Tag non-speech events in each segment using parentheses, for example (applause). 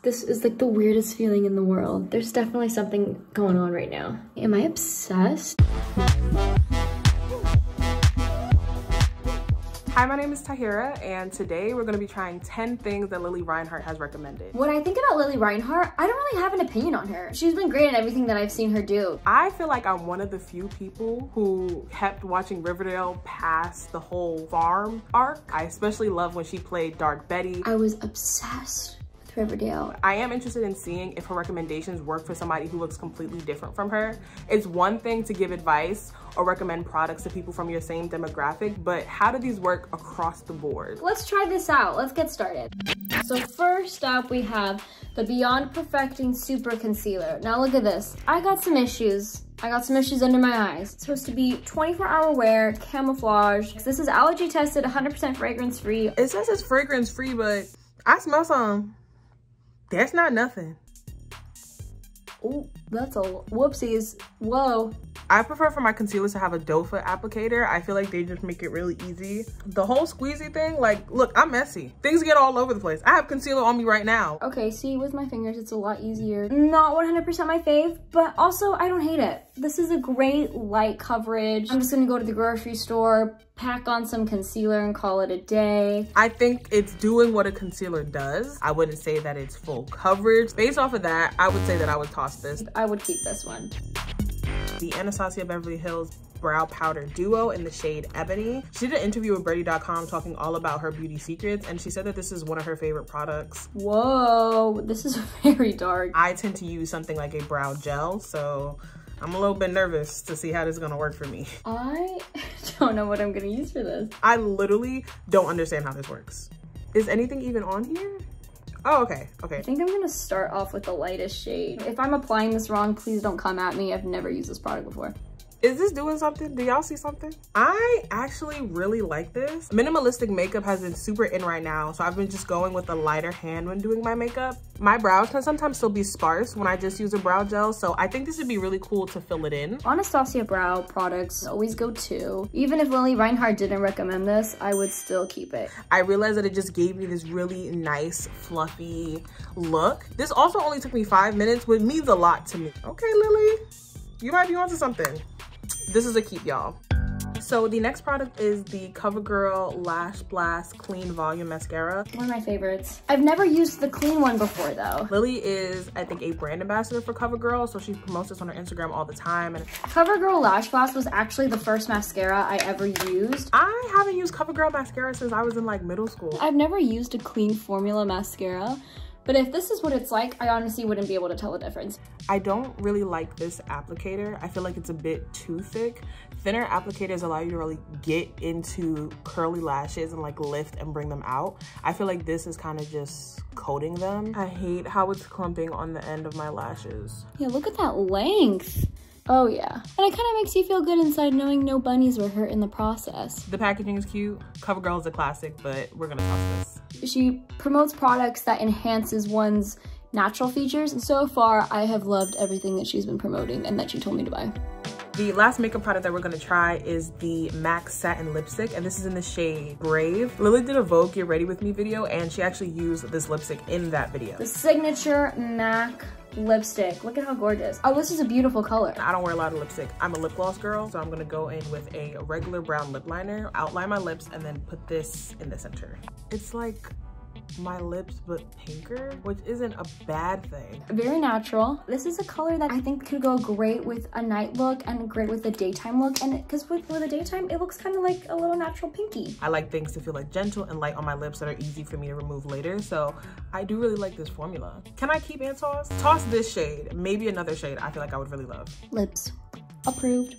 This is like the weirdest feeling in the world. There's definitely something going on right now. Am I obsessed? Hi, my name is Tahirah, and today we're gonna be trying 10 things that Lili Reinhart has recommended. When I think about Lili Reinhart, I don't really have an opinion on her. She's been great in everything that I've seen her do. I feel like I'm one of the few people who kept watching Riverdale past the whole farm arc. I especially love when she played Dark Betty. I was obsessed Riverdale. I am interested in seeing if her recommendations work for somebody who looks completely different from her. It's one thing to give advice or recommend products to people from your same demographic, but how do these work across the board? Let's try this out. Let's get started. So first up, we have the Beyond Perfecting Super Concealer. Now look at this. I got some issues. I got some issues under my eyes. It's supposed to be 24 hour wear, camouflage. This is allergy tested, 100% fragrance free. It says it's fragrance free, but I smell some. That's not nothing. Oh, that's a whoopsies. Whoa. I prefer for my concealers to have a doe foot applicator. I feel like they just make it really easy. The whole squeezy thing, like, look, I'm messy. Things get all over the place. I have concealer on me right now. Okay, see, with my fingers, it's a lot easier. Not 100% my fave, but also I don't hate it. This is a great light coverage. I'm just gonna go to the grocery store, pack on some concealer and call it a day. I think it's doing what a concealer does. I wouldn't say that it's full coverage. Based off of that, I would say that I would toss this. I would keep this one the Anastasia Beverly Hills Brow Powder Duo in the shade Ebony. She did an interview with Byrdie.com talking all about her beauty secrets and she said that this is one of her favorite products. Whoa, this is (laughs) very dark. I tend to use something like a brow gel, so I'm a little bit nervous to see how this is gonna work for me. I (laughs) don't know what I'm gonna use for this. I literally don't understand how this works. Is anything even on here? Oh, okay, okay. I think I'm gonna start off with the lightest shade. If I'm applying this wrong, please don't come at me. I've never used this product before. Is this doing something? Do y'all see something? I actually really like this. Minimalistic makeup has been super in right now, so I've been just going with a lighter hand when doing my makeup. My brows can sometimes still be sparse when I just use a brow gel, so I think this would be really cool to fill it in. Anastasia brow products always go to. Even if Lili Reinhart didn't recommend this, I would still keep it. I realized that it just gave me this really nice, fluffy look. This also only took me five minutes, which means a lot to me. Okay, Lili, you might be onto something this is a keep y'all so the next product is the CoverGirl Lash Blast Clean Volume Mascara. One of my favorites. I've never used the clean one before though. Lili is, I think, a brand ambassador for CoverGirl, so she promotes this on her Instagram all the time. And CoverGirl Lash Blast was actually the first mascara I ever used. I haven't used CoverGirl mascara since I was in like middle school. I've never used a clean formula mascara. But if this is what it's like, I honestly wouldn't be able to tell the difference. I don't really like this applicator. I feel like it's a bit too thick. Thinner applicators allow you to really get into curly lashes and like lift and bring them out. I feel like this is kind of just coating them. I hate how it's clumping on the end of my lashes. Yeah, look at that length. Oh yeah. And it kind of makes you feel good inside knowing no bunnies were hurt in the process. The packaging is cute. CoverGirl is a classic, but we're gonna toss this. She promotes products that enhances one's natural features. And so far, I have loved everything that she's been promoting and that she told me to buy. The last makeup product that we're gonna try is the MAC Satin Lipstick, and this is in the shade Brave. Lili did a Vogue Get Ready With Me video, and she actually used this lipstick in that video. The signature MAC lipstick. Look at how gorgeous. Oh, this is a beautiful color. I don't wear a lot of lipstick. I'm a lip gloss girl, so I'm gonna go in with a regular brown lip liner, outline my lips, and then put this in the center. It's like my lips but pinker, which isn't a bad thing. Very natural. This is a color that I think could go great with a night look and great with a daytime look. And because with, with a daytime, it looks kind of like a little natural pinky. I like things to feel like gentle and light on my lips that are easy for me to remove later. So I do really like this formula. Can I keep and toss? Toss this shade, maybe another shade I feel like I would really love. Lips, approved.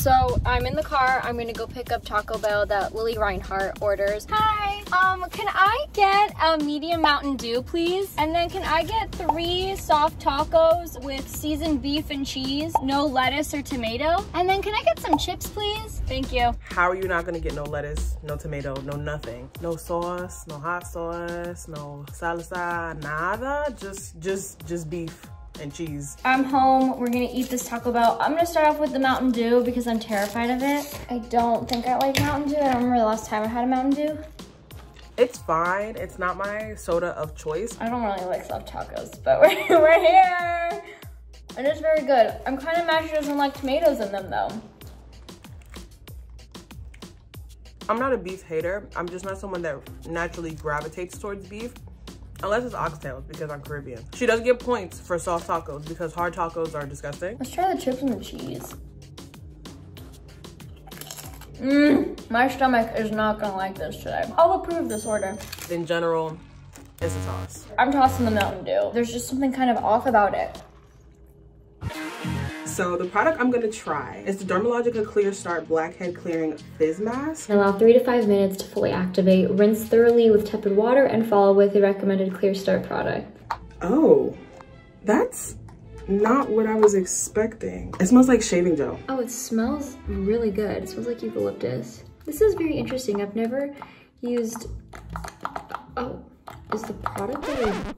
So I'm in the car. I'm gonna go pick up Taco Bell that Lili Reinhart orders. Hi, um, can I get a medium Mountain Dew, please? And then can I get three soft tacos with seasoned beef and cheese, no lettuce or tomato? And then can I get some chips, please? Thank you. How are you not gonna get no lettuce, no tomato, no nothing? No sauce, no hot sauce, no salsa, nada? Just, just, just beef and cheese. I'm home. We're gonna eat this Taco Bell. I'm gonna start off with the Mountain Dew because I'm terrified of it. I don't think I like Mountain Dew. I don't remember the last time I had a Mountain Dew. It's fine. It's not my soda of choice. I don't really like soft tacos, but we're, (laughs) we're here. And it's very good. I'm kind of mad she doesn't like tomatoes in them though. I'm not a beef hater. I'm just not someone that naturally gravitates towards beef. Unless it's oxtails because I'm Caribbean. She does get points for soft tacos because hard tacos are disgusting. Let's try the chips and the cheese. Mmm, my stomach is not gonna like this today. I'll approve this order. In general, it's a toss. I'm tossing the Mountain Dew. There's just something kind of off about it. So the product I'm gonna try is the Dermalogica Clear Start Blackhead Clearing Fizz Mask. Allow three to five minutes to fully activate. Rinse thoroughly with tepid water and follow with the recommended Clear Start product. Oh, that's not what I was expecting. It smells like shaving gel. Oh, it smells really good. It smells like eucalyptus. This is very interesting. I've never used, oh, is the product that I,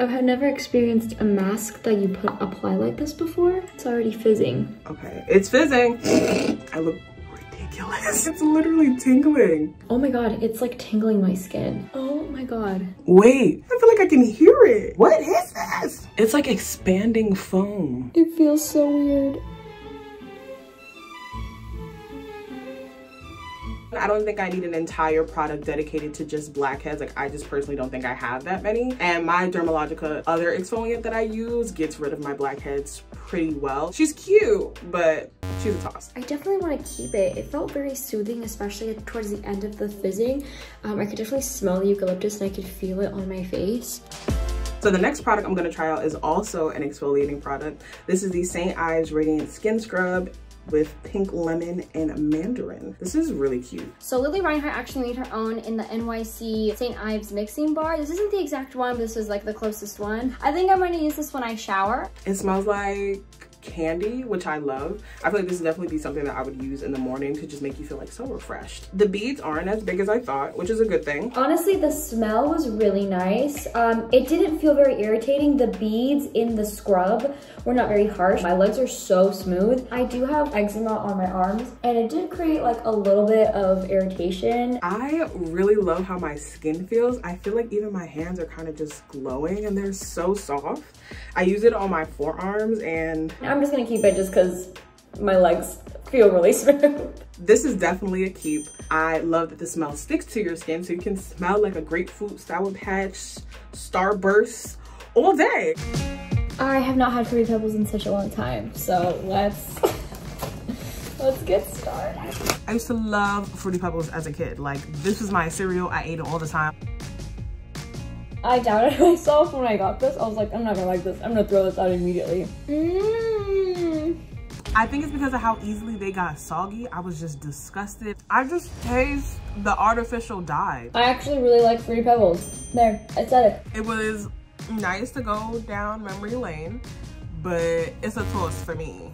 I've never experienced a mask that you put apply like this before. It's already fizzing. Okay, it's fizzing. (gasps) I look ridiculous. (laughs) It's literally tingling. Oh my God, it's like tingling my skin. Oh my God. Wait, I feel like I can hear it. What is this? It's like expanding foam. It feels so weird. Don't think I need an entire product dedicated to just blackheads. Like I just personally don't think I have that many. And my Dermalogica other exfoliant that I use gets rid of my blackheads pretty well. She's cute, but she's a toss. I definitely want to keep it. It felt very soothing, especially towards the end of the fizzing. Um, I could definitely smell the eucalyptus and I could feel it on my face. So the next product I'm gonna try out is also an exfoliating product. This is the St. Ives Radiant Skin Scrub with pink lemon and mandarin. This is really cute. So Lili Reinhart actually made her own in the NYC St. Ives mixing bar. This isn't the exact one, but this is like the closest one. I think I'm gonna use this when I shower. It smells like candy, which I love. I feel like this would definitely be something that I would use in the morning to just make you feel like so refreshed. The beads aren't as big as I thought, which is a good thing. Honestly, the smell was really nice. Um, it didn't feel very irritating. The beads in the scrub were not very harsh. My legs are so smooth. I do have eczema on my arms and it did create like a little bit of irritation. I really love how my skin feels. I feel like even my hands are kind of just glowing and they're so soft. I use it on my forearms and I'm just gonna keep it just because my legs feel really (laughs) smooth. This is definitely a keep. I love that the smell sticks to your skin so you can smell like a grapefruit, sour patch, starburst all day. I have not had Fruity Pebbles in such a long time, so let's (laughs) let's get started. I used to love Fruity Pebbles as a kid. Like this was my cereal. I ate it all the time. I doubted (laughs) myself when I got this. I was like, I'm not gonna like this. I'm gonna throw this out immediately. Mmm. I think it's because of how easily they got soggy. I was just disgusted. I just taste the artificial dye. I actually really like Fruity Pebbles. There, I said it. It was nice to go down memory lane, but it's a toss for me.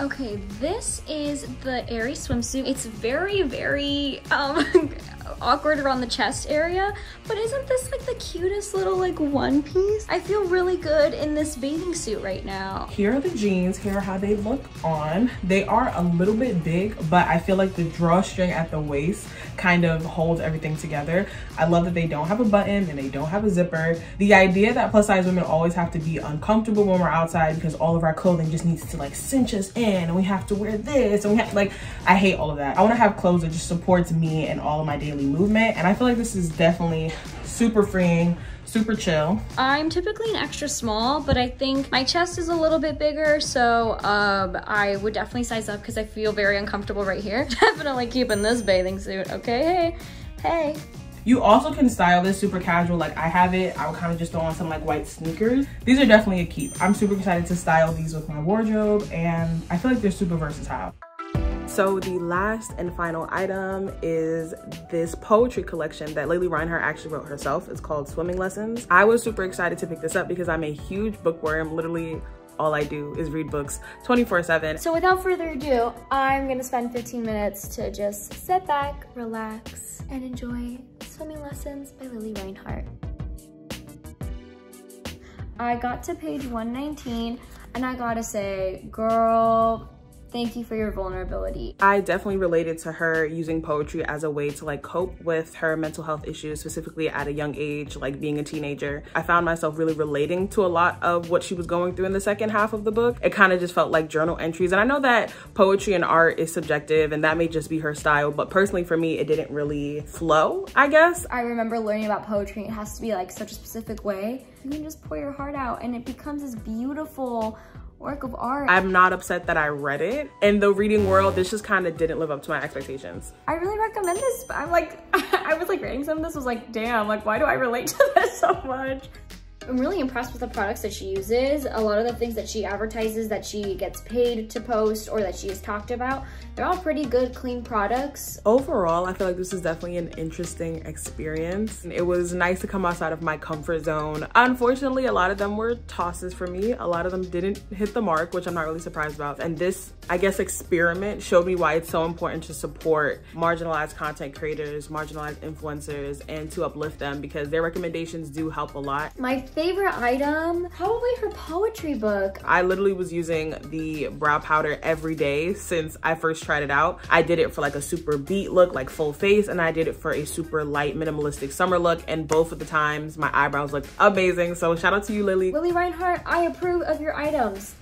Okay, this is the Aerie swimsuit. It's very, very um, (laughs) awkward around the chest area, but isn't this like the cutest little like one piece? I feel really good in this bathing suit right now. Here are the jeans, here are how they look on. They are a little bit big, but I feel like the drawstring at the waist kind of holds everything together. I love that they don't have a button and they don't have a zipper. The idea that plus size women always have to be uncomfortable when we're outside because all of our clothing just needs to like cinch us in and we have to wear this and we have like, I hate all of that. I wanna have clothes that just supports me and all of my daily movement. And I feel like this is definitely super freeing, super chill. I'm typically an extra small, but I think my chest is a little bit bigger, so um, I would definitely size up because I feel very uncomfortable right here. (laughs) definitely keeping this bathing suit, okay? Hey, hey. You also can style this super casual. Like I have it, I would kind of just throw on some like white sneakers. These are definitely a keep. I'm super excited to style these with my wardrobe and I feel like they're super versatile. So the last and final item is this poetry collection that Lili Reinhart actually wrote herself. It's called Swimming Lessons. I was super excited to pick this up because I'm a huge bookworm. Literally all I do is read books 24 7. So without further ado, I'm gonna spend 15 minutes to just sit back, relax, and enjoy Swimming Lessons by Lili Reinhart. I got to page 119 and I gotta say, girl, Thank you for your vulnerability. I definitely related to her using poetry as a way to like cope with her mental health issues, specifically at a young age, like being a teenager. I found myself really relating to a lot of what she was going through in the second half of the book. It kind of just felt like journal entries. And I know that poetry and art is subjective and that may just be her style, but personally for me, it didn't really flow, I guess. I remember learning about poetry. It has to be like such a specific way. You can just pour your heart out and it becomes this beautiful work of art. I'm not upset that I read it. In the reading world, this just kind of didn't live up to my expectations. I really recommend this. I'm like, (laughs) I was like reading some of this, was like, damn, like why do I relate to (laughs) this so much? I'm really impressed with the products that she uses. A lot of the things that she advertises that she gets paid to post or that she has talked about, they're all pretty good, clean products. Overall, I feel like this is definitely an interesting experience. It was nice to come outside of my comfort zone. Unfortunately, a lot of them were tosses for me. A lot of them didn't hit the mark, which I'm not really surprised about. And this, I guess, experiment showed me why it's so important to support marginalized content creators, marginalized influencers, and to uplift them because their recommendations do help a lot. My favorite item, probably her poetry book. I literally was using the brow powder every day since I first tried it out. I did it for like a super beat look, like full face, and I did it for a super light minimalistic summer look. And both of the times my eyebrows looked amazing. So shout out to you, Lily. Lili Reinhart, I approve of your items.